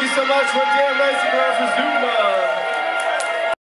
Thank you so much for Dan Lacy for Zumba.